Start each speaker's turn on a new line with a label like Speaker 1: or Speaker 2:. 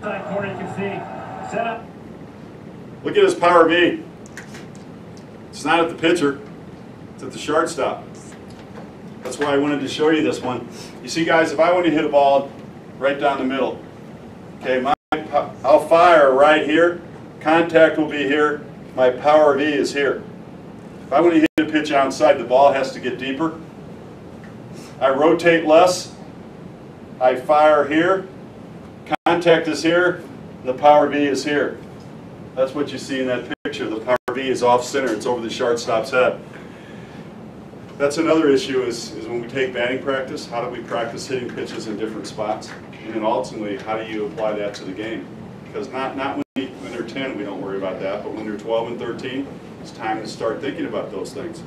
Speaker 1: Side corner, you see. Set.
Speaker 2: Look at his power V. It's not at the pitcher, it's at the shortstop. That's why I wanted to show you this one. You see, guys, if I want to hit a ball right down the middle, okay, my, I'll fire right here, contact will be here, my power V is here. If I want to hit a pitch outside, the ball has to get deeper. I rotate less, I fire here, contact is here, the power V is here. That's what you see in that picture. The power V is off center. It's over the shortstop's head. That's another issue is, is when we take batting practice, how do we practice hitting pitches in different spots? And then ultimately, how do you apply that to the game? Because not, not when, we- when they're 10, we don't worry about that, but when they're 12 and 13, it's time to start thinking about those things.